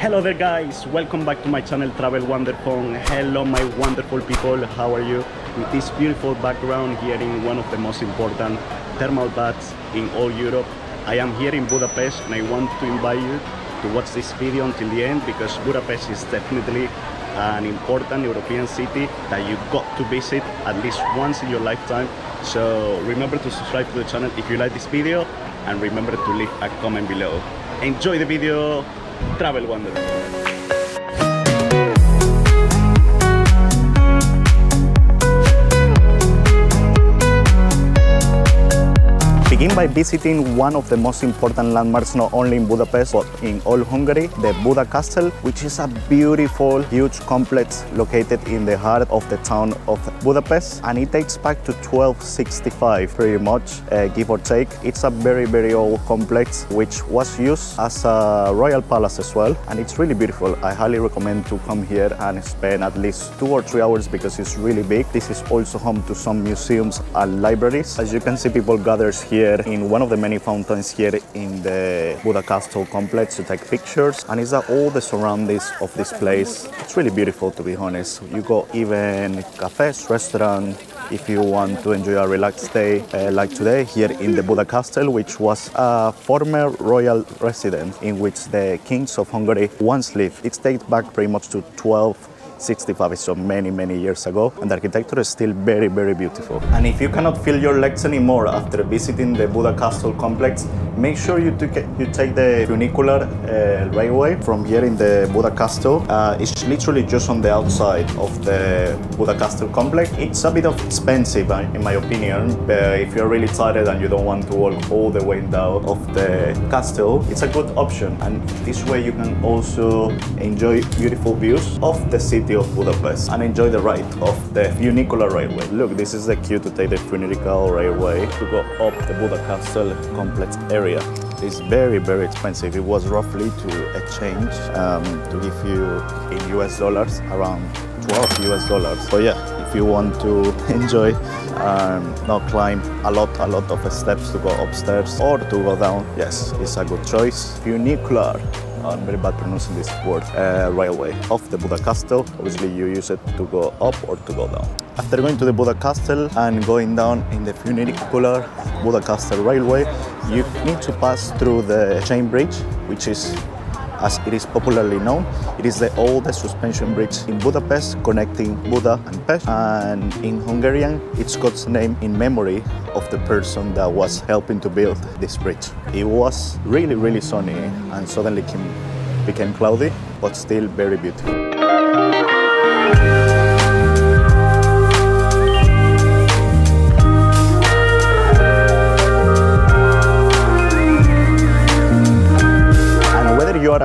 Hello there guys, welcome back to my channel Travel Wonder Fun. Hello my wonderful people, how are you? With this beautiful background here in one of the most important thermal baths in all Europe. I am here in Budapest and I want to invite you to watch this video until the end because Budapest is definitely an important European city that you got to visit at least once in your lifetime. So remember to subscribe to the channel if you like this video and remember to leave a comment below. Enjoy the video, Travel Wonder. Begin by visiting one of the most important landmarks not only in Budapest but in all Hungary, the Buda Castle, which is a beautiful, huge complex located in the heart of the town of Budapest and it dates back to 1265 pretty much, uh, give or take. It's a very very old complex which was used as a royal palace as well and it's really beautiful. I highly recommend to come here and spend at least two or three hours because it's really big. This is also home to some museums and libraries. As you can see people gathers here here in one of the many fountains here in the Buda Castle complex to take pictures and it's all the surroundings of this place. It's really beautiful to be honest. You got even cafes, restaurants, if you want to enjoy a relaxed day uh, like today here in the Buda Castle, which was a former royal residence in which the kings of Hungary once lived. It dates back pretty much to 12 65 so many many years ago and the architecture is still very very beautiful. And if you cannot feel your legs anymore after visiting the Buda Castle complex make sure you, you take the funicular uh, railway from here in the Buda Castle uh, it's literally just on the outside of the Buda Castle complex it's a bit of expensive uh, in my opinion but if you're really tired and you don't want to walk all the way down of the castle it's a good option and this way you can also enjoy beautiful views of the city of Budapest and enjoy the ride of the funicular railway. Look, this is the queue to take the funicular railway to go up the Buda Castle complex area. It's very, very expensive. It was roughly to exchange um, to give you in US dollars around 12 US dollars. So yeah, if you want to enjoy um, now climb a lot, a lot of steps to go upstairs or to go down, yes, it's a good choice. Funicular I'm very bad pronouncing this word, uh, railway of the Buda Castle. Obviously you use it to go up or to go down. After going to the Buda Castle and going down in the funicular Buda Castle railway, you need to pass through the chain bridge, which is as it is popularly known. It is the oldest suspension bridge in Budapest connecting Buda and Pest and in Hungarian it's got its name in memory of the person that was helping to build this bridge. It was really really sunny and suddenly became cloudy but still very beautiful.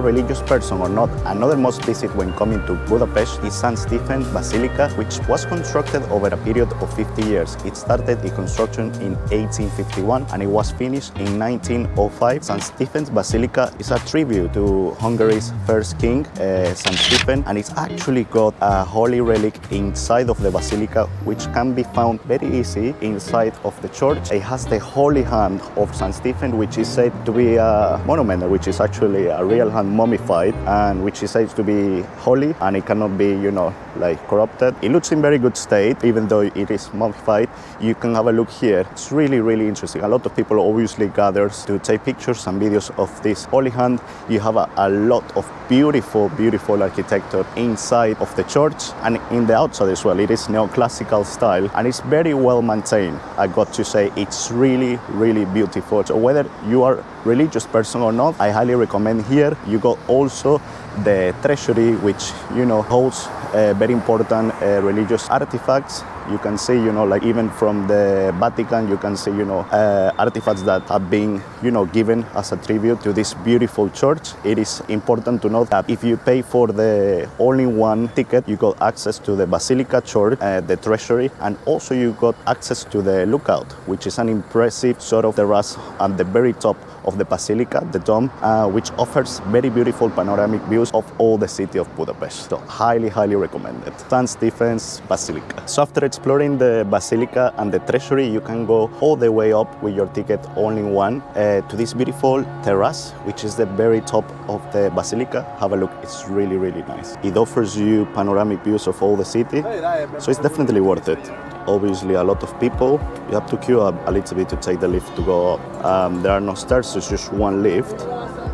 Religious person or not, another must visit when coming to Budapest is St. Stephen Basilica, which was constructed over a period of 50 years. It started in construction in 1851 and it was finished in 1905. St. Stephen's Basilica is a tribute to Hungary's first king, uh, St. Stephen, and it's actually got a holy relic inside of the basilica, which can be found very easy inside of the church. It has the holy hand of St. Stephen, which is said to be a monument, which is actually a real hand mummified and which is said to be holy and it cannot be, you know, like corrupted. It looks in very good state, even though it is mummified. You can have a look here. It's really, really interesting. A lot of people obviously gather to take pictures and videos of this holy hand. You have a, a lot of beautiful, beautiful architecture inside of the church and in the outside as well. It is neoclassical style and it's very well maintained. I got to say it's really, really beautiful. So whether you are religious person or not, I highly recommend here. You got also the treasury, which you know holds uh, very important uh, religious artifacts. You can see, you know, like even from the Vatican, you can see, you know, uh, artifacts that have been, you know, given as a tribute to this beautiful church. It is important to note that if you pay for the only one ticket, you got access to the Basilica Church, uh, the treasury, and also you got access to the lookout, which is an impressive sort of terrace at the very top of the Basilica, the dome, uh, which offers very beautiful panoramic views of all the city of Budapest. So highly, highly recommended. St. Stephen's Basilica. So after exploring the Basilica and the Treasury, you can go all the way up with your ticket only one uh, to this beautiful terrace, which is the very top of the Basilica. Have a look, it's really, really nice. It offers you panoramic views of all the city, so it's definitely worth it obviously a lot of people. You have to queue up a little bit to take the lift to go up. Um, there are no stairs, it's just one lift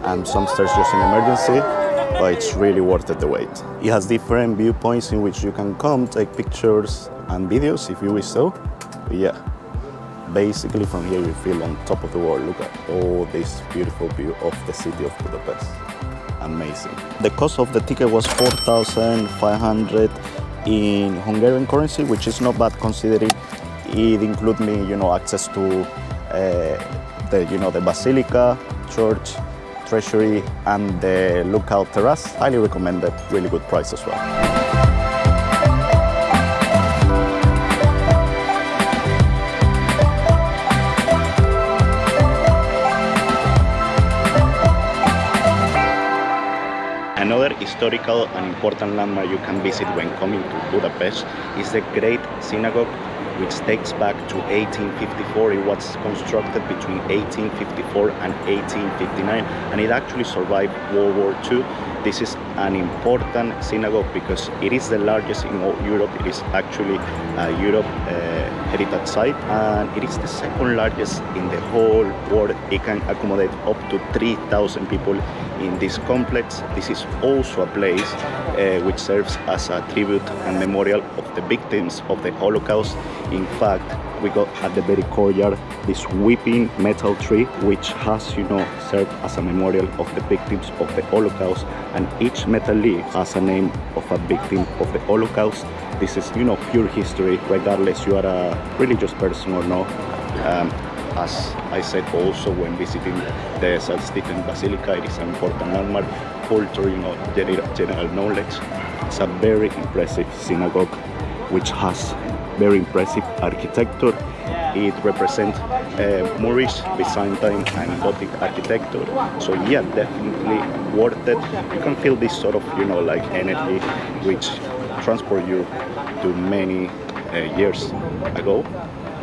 and some stairs just in emergency, but it's really worth it the wait. It has different viewpoints in which you can come, take pictures and videos if you wish so. But yeah, basically from here you feel on top of the world. Look at all this beautiful view of the city of Budapest. Amazing. The cost of the ticket was 4,500 in Hungarian currency, which is not bad considering it includes me, you know, access to uh, the, you know, the Basilica, church, treasury, and the lookout terrace. Highly recommended, really good price as well. Historical and important landmark you can visit when coming to Budapest is the Great Synagogue which dates back to 1854. It was constructed between 1854 and 1859 and it actually survived World War II. This is an important synagogue because it is the largest in all Europe. It is actually a Europe uh, heritage site and it is the second largest in the whole world. It can accommodate up to 3,000 people in this complex. This is also a place uh, which serves as a tribute and memorial of the victims of the Holocaust. In fact, we got at the very courtyard this weeping metal tree which has you know served as a memorial of the victims of the Holocaust and each metal leaf has a name of a victim of the Holocaust. This is you know pure history regardless you are a religious person or not. Um, as I said also when visiting the St. Stephen Basilica, it is an important landmark, culture, you know, general, general knowledge. It's a very impressive synagogue which has very impressive architecture. It represents uh, Moorish, Byzantine and Gothic architecture. So yeah, definitely worth it. You can feel this sort of, you know, like energy which transport you to many uh, years ago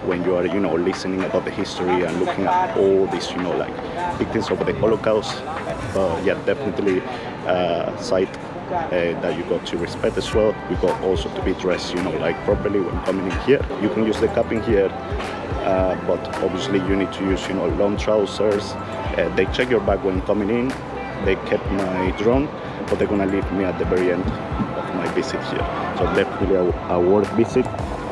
when you are, you know, listening about the history and looking at all these, you know, like victims of the Holocaust. But yeah, definitely uh, site uh, that you got to respect as well. You got also to be dressed, you know, like properly when coming in here. You can use the cupping here, uh, but obviously you need to use, you know, long trousers. Uh, they check your bag when coming in. They kept my drone, but they're gonna leave me at the very end of my visit here. So definitely a, a worth visit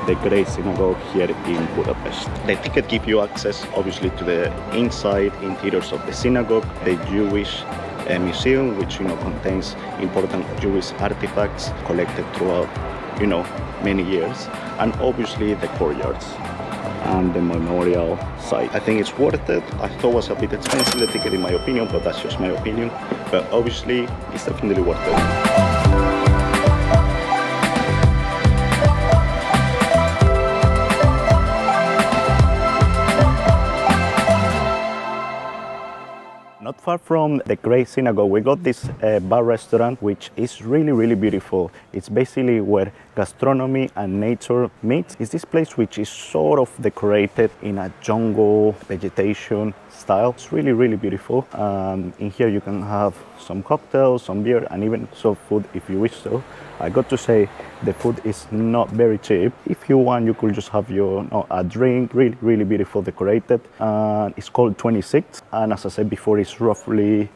the Great Synagogue here in Budapest. The ticket gives you access obviously to the inside interiors of the synagogue, the Jewish uh, museum which you know contains important Jewish artifacts collected throughout you know many years and obviously the courtyards and the memorial site. I think it's worth it. I thought it was a bit expensive the ticket in my opinion but that's just my opinion but obviously it's definitely worth it. Not far from the Great Synagogue, we got this uh, bar restaurant, which is really, really beautiful. It's basically where gastronomy and nature meet. It's this place which is sort of decorated in a jungle vegetation style. It's really, really beautiful. Um, in here you can have some cocktails, some beer, and even some food if you wish so. I got to say the food is not very cheap. If you want, you could just have your no, a drink, really, really beautiful decorated. Uh, it's called 26, and as I said before, it's roughly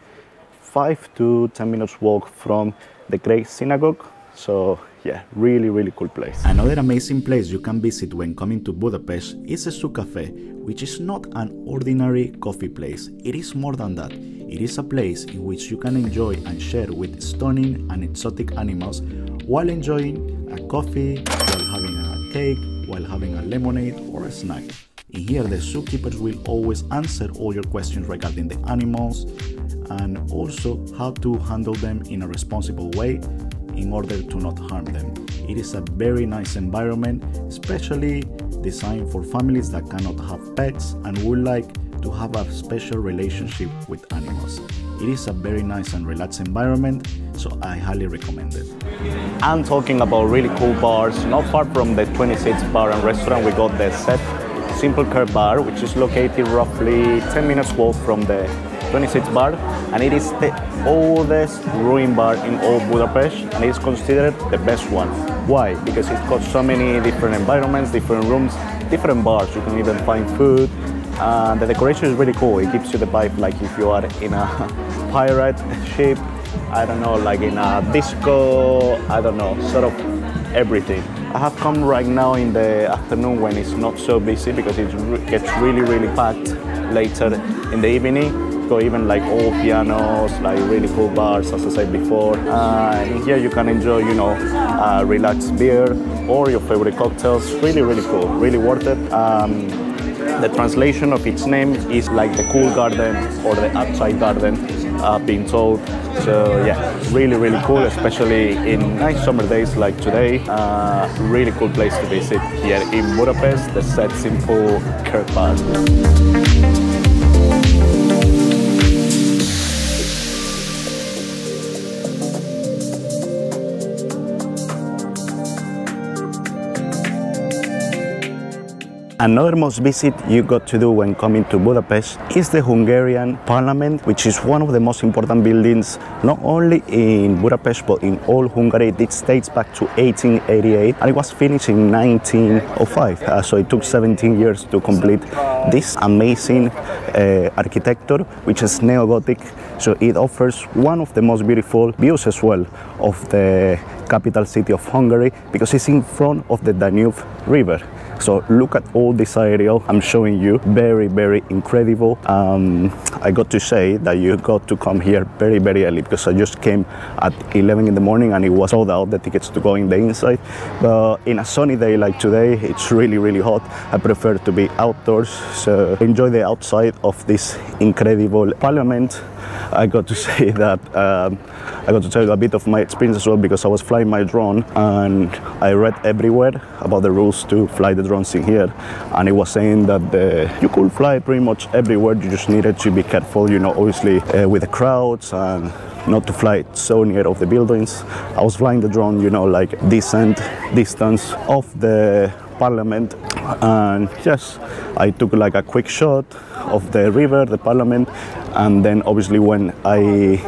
five to 10 minutes walk from the Great Synagogue. So yeah, really, really cool place. Another amazing place you can visit when coming to Budapest is Zoo Cafe, which is not an ordinary coffee place. It is more than that. It is a place in which you can enjoy and share with stunning and exotic animals while enjoying a coffee, while having a cake, while having a lemonade or a snack. In here, the zookeepers will always answer all your questions regarding the animals and also how to handle them in a responsible way in order to not harm them. It is a very nice environment, especially designed for families that cannot have pets and would like to have a special relationship with animals. It is a very nice and relaxed environment, so I highly recommend it. I'm talking about really cool bars. Not far from the 26 bar and restaurant, we got the Set Simple Care Bar, which is located roughly 10 minutes walk from the 26 bar, and it is the oldest ruin bar in all Budapest, and it is considered the best one. Why? Because it's got so many different environments, different rooms, different bars. You can even find food, and the decoration is really cool. It gives you the vibe like if you are in a pirate ship, I don't know, like in a disco, I don't know, sort of everything. I have come right now in the afternoon when it's not so busy because it gets really, really packed later in the evening. Got even like old pianos, like really cool bars, as I said before. Uh, here you can enjoy, you know, uh, relaxed beer or your favorite cocktails. Really, really cool, really worth it. Um, the translation of its name is like the cool garden or the outside garden, uh, being told. So yeah, really, really cool, especially in nice summer days like today. Uh, really cool place to visit here in Budapest, the Set Simple Care Another must visit you got to do when coming to Budapest is the Hungarian Parliament, which is one of the most important buildings not only in Budapest but in all Hungary. It dates back to 1888 and it was finished in 1905. Uh, so it took 17 years to complete this amazing uh, architecture, which is neo-Gothic. So it offers one of the most beautiful views as well of the capital city of Hungary because it's in front of the Danube River. So look at all this area I'm showing you. Very, very incredible. Um, I got to say that you got to come here very, very early because I just came at 11 in the morning and it was sold out the tickets to go in the inside. But in a sunny day like today, it's really, really hot. I prefer to be outdoors. So enjoy the outside of this incredible parliament. I got to say that um, I got to tell you a bit of my experience as well because I was flying my drone and I read everywhere about the rules to fly the drones in here. And it was saying that the, you could fly pretty much everywhere you just needed to be careful you know obviously uh, with the crowds and not to fly so near of the buildings. I was flying the drone you know like decent distance of the parliament and yes I took like a quick shot of the river the parliament and then obviously when I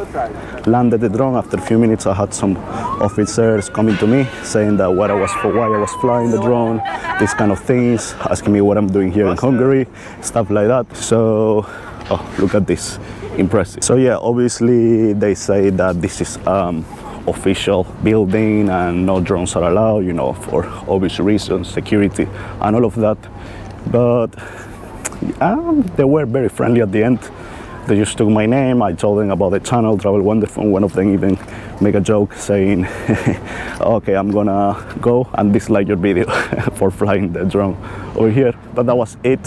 landed the drone after a few minutes I had some officers coming to me saying that what I was for why I was flying the drone these kind of things asking me what I'm doing here in Hungary stuff like that. So oh look at this. Impressive. So yeah obviously they say that this is um, official building and no drones are allowed you know for obvious reasons security and all of that but um, they were very friendly at the end they just took my name. I told them about the channel, Travel Wonderful. One of them even make a joke saying, okay, I'm gonna go and dislike your video for flying the drone over here. But that was it.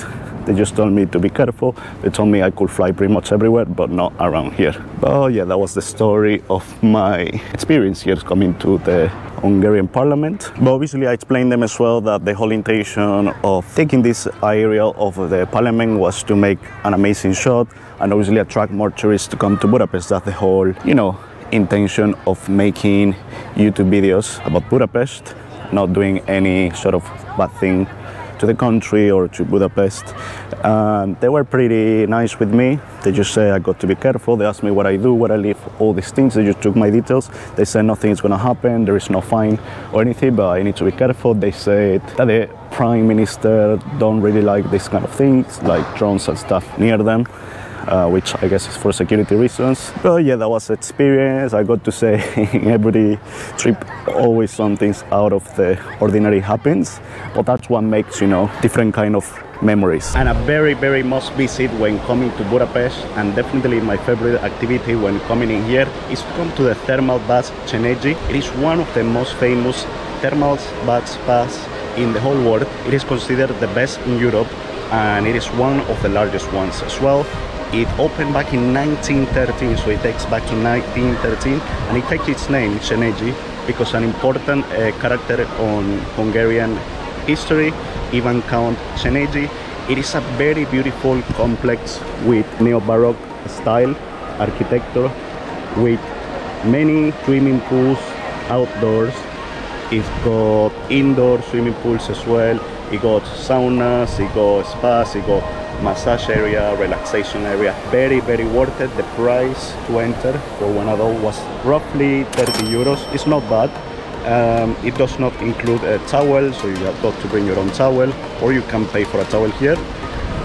They just told me to be careful. They told me I could fly pretty much everywhere, but not around here. But yeah, that was the story of my experience here coming to the Hungarian parliament. But obviously I explained them as well that the whole intention of taking this area of the parliament was to make an amazing shot and obviously attract more tourists to come to Budapest. That's the whole, you know, intention of making YouTube videos about Budapest, not doing any sort of bad thing to the country or to Budapest. They were pretty nice with me. They just say I got to be careful. They asked me what I do, where I live, all these things. They just took my details. They said nothing is gonna happen. There is no fine or anything, but I need to be careful. They said that the prime minister don't really like this kind of things, like drones and stuff near them uh, which I guess is for security reasons. But yeah, that was experience. I got to say in every trip always something out of the ordinary happens, but that's what makes, you know, different kind of memories. And a very, very must visit when coming to Budapest and definitely my favorite activity when coming in here is to come to the thermal bath Széchenyi. It is one of the most famous thermal baths baths in the whole world. It is considered the best in Europe and it is one of the largest ones as well. It opened back in 1913, so it takes back to 1913, and it takes its name, Széchenyi, because an important uh, character on Hungarian history, Ivan Count Széchenyi, it is a very beautiful complex with neo-baroque style architecture with many swimming pools outdoors. It's got indoor swimming pools as well it got saunas it got spas it got massage area relaxation area. Very very worth it. The price to enter for one adult was roughly 30 euros. It's not bad. Um, it does not include a towel so you have got to bring your own towel or you can pay for a towel here.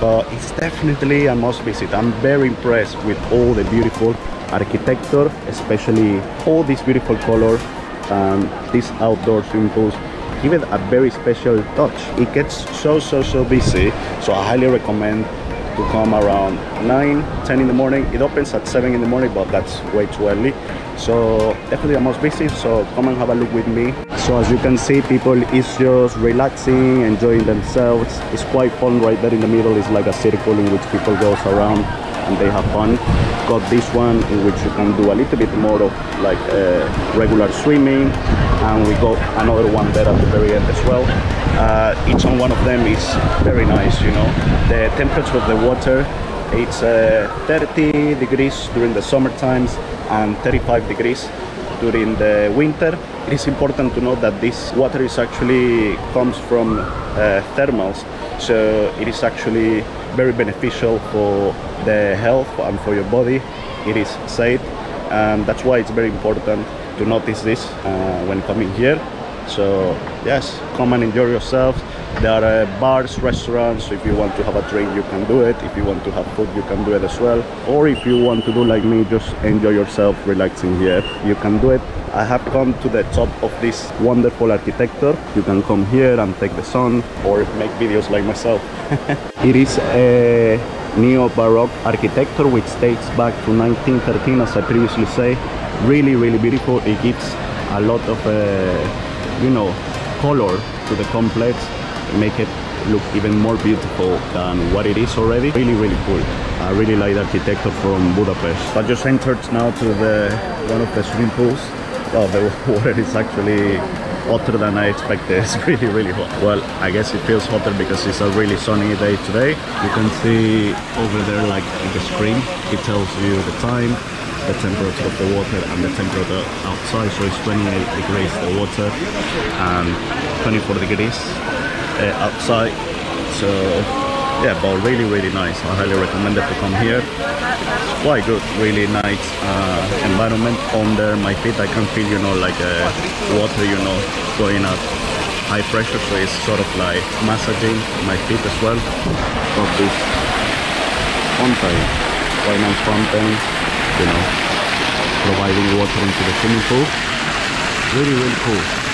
But it's definitely a must visit. I'm very impressed with all the beautiful architecture especially all these beautiful colors and these outdoor swimming pools give it a very special touch. It gets so so so busy so i highly recommend to come around 9 10 in the morning. It opens at 7 in the morning but that's way too early. So definitely a must visit so come and have a look with me. So as you can see people is just relaxing enjoying themselves. It's quite fun right there in the middle. Is like a circle in which people goes around and they have fun. Got this one in which you can do a little bit more of like uh, regular swimming. And we got another one there at the very end as well. Uh, each one of them is very nice you know. The temperature of the water it's uh, 30 degrees during the summer times and 35 degrees during the winter. It is important to note that this water is actually comes from uh, thermals. So it is actually very beneficial for the health and for your body. It is safe and that's why it's very important to notice this uh, when coming here. So yes come and enjoy yourselves there are uh, bars restaurants if you want to have a drink you can do it. If you want to have food you can do it as well. Or if you want to do like me just enjoy yourself relaxing here you can do it. I have come to the top of this wonderful architecture. You can come here and take the sun or make videos like myself. It is a neo-baroque architecture which dates back to 1913 as i previously say. Really really beautiful. It gives a lot of uh, you know color to the complex make it look even more beautiful than what it is already. Really really cool. I really like the architecture from budapest. I just entered now to the one of the swimming pools. Oh the water is actually hotter than i expected. It's really really hot. Well i guess it feels hotter because it's a really sunny day today. You can see over there like the screen it tells you the time the temperature of the water and the temperature outside. So it's 28 degrees the water and 24 degrees uh, outside. So yeah but really really nice. I highly recommend it to come here. Quite good really nice uh, environment under my feet i can feel you know like uh, water you know going up. High pressure so it's sort of like massaging my feet as well. Got this fountain quite nice fountain you know providing water into the swimming pool. Really really cool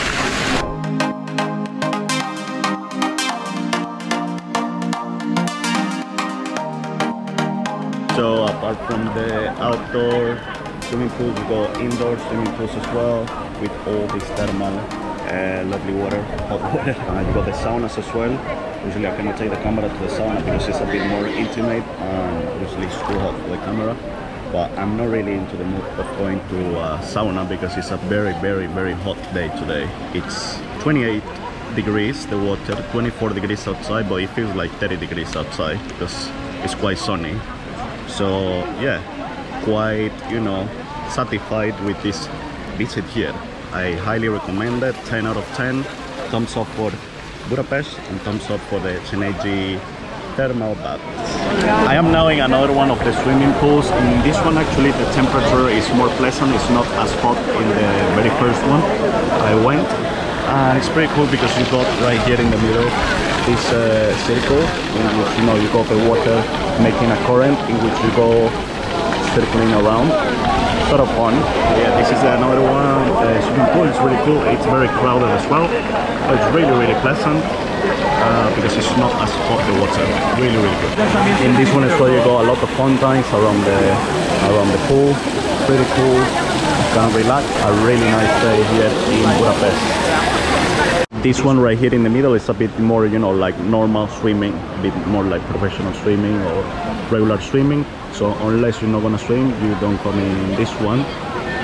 apart from the outdoor swimming pools, we go indoor swimming pools as well with all this thermal uh, lovely water, hot water. And you got the saunas as well. Usually I cannot take the camera to the sauna because it's a bit more intimate and usually it's too hot for the camera. But I'm not really into the mood of going to a sauna because it's a very, very, very hot day today. It's 28 degrees the water, 24 degrees outside, but it feels like 30 degrees outside because it's quite sunny so yeah quite you know satisfied with this visit here. I highly recommend it. 10 out of 10 thumbs up for budapest and thumbs up for the Széchenyi thermal baths. I am now in another one of the swimming pools in this one actually the temperature is more pleasant. It's not as hot in the very first one. I went and it's pretty cool because you got right here in the middle this uh, circle in which you know you go the water making a current in which you go circling around. Sort of fun. Yeah this is another one. Uh, swimming pool it's really cool. It's very crowded as well but it's really really pleasant uh, because it's not as hot the water. Really really good. In this one as well you got a lot of fountains around the around the pool. Pretty cool. You can relax. A really nice day here in budapest this one right here in the middle is a bit more you know like normal swimming a bit more like professional swimming or regular swimming so unless you're not gonna swim you don't come in this one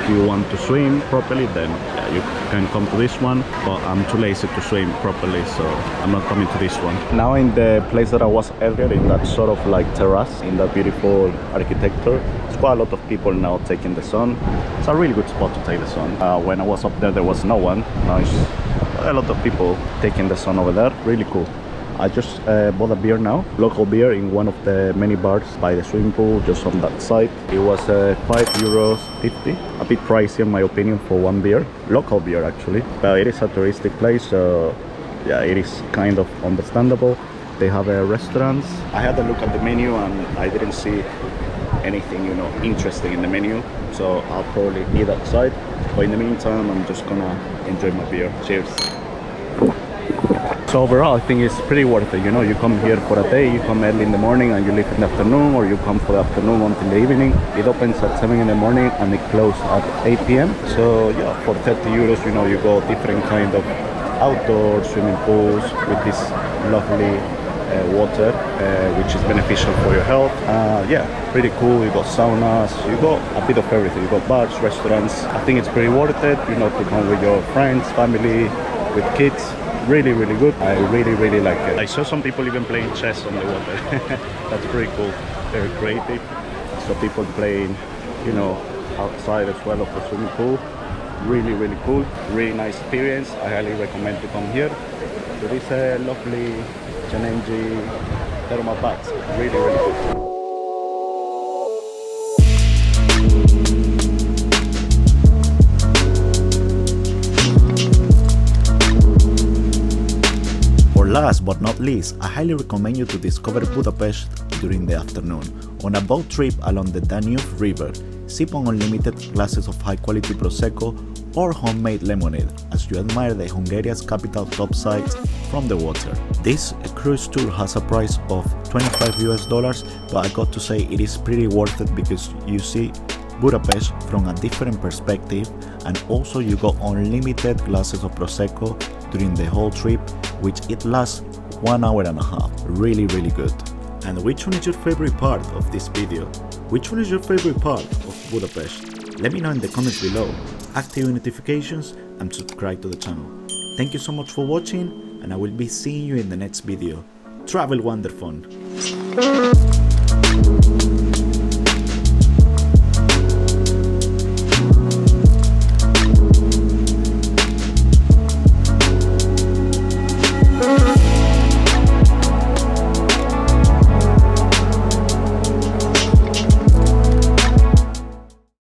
If you want to swim properly, then yeah, you can come to this one. But I'm too lazy to swim properly, so I'm not coming to this one. Now in the place that I was earlier, in that sort of like terrace, in that beautiful architecture, it's quite a lot of people now taking the sun. It's a really good spot to take the sun. Uh, when I was up there, there was no one. Now it's a lot of people taking the sun over there. Really cool. I just uh, bought a beer now, local beer in one of the many bars by the swimming pool, just on that side. It was uh, 5 euros 50, a bit pricey in my opinion for one beer, local beer actually, but it is a touristic place, so yeah, it is kind of understandable. They have uh, restaurants. I had a look at the menu and I didn't see anything, you know, interesting in the menu, so I'll probably eat outside. But in the meantime, I'm just gonna enjoy my beer. Cheers. So overall, I think it's pretty worth it. You know, you come here for a day, you come early in the morning and you leave in the afternoon, or you come for the afternoon until the evening. It opens at 7 in the morning and it closes at 8 p.m. So yeah, for 30 euros, you know, you go different kind of outdoor swimming pools with this lovely water, uh, which is beneficial for your health. Uh, yeah, pretty cool. You got saunas, you got a bit of everything. You got bars, restaurants. I think it's pretty worth it, you know, to come with your friends, family, with kids. Really really good. I really really like it. I saw some people even playing chess on the water. That's pretty cool. Very creative. So people playing you know outside as well of the swimming pool. Really really cool. Really nice experience. I highly recommend to come here. There is a lovely Széchenyi thermal baths really really good Last but not least, I highly recommend you to discover Budapest during the afternoon on a boat trip along the Danube River. Sip on unlimited glasses of high quality Prosecco or homemade lemonade as you admire the Hungaria's capital topsides from the water. This cruise tour has a price of 25 US dollars, but I got to say it is pretty worth it because you see Budapest from a different perspective and also you got unlimited glasses of Prosecco during the whole trip which it lasts one hour and a half. Really, really good. And which one is your favorite part of this video? Which one is your favorite part of Budapest? Let me know in the comments below. Activate notifications and subscribe to the channel. Thank you so much for watching and I will be seeing you in the next video. Travel wonderful!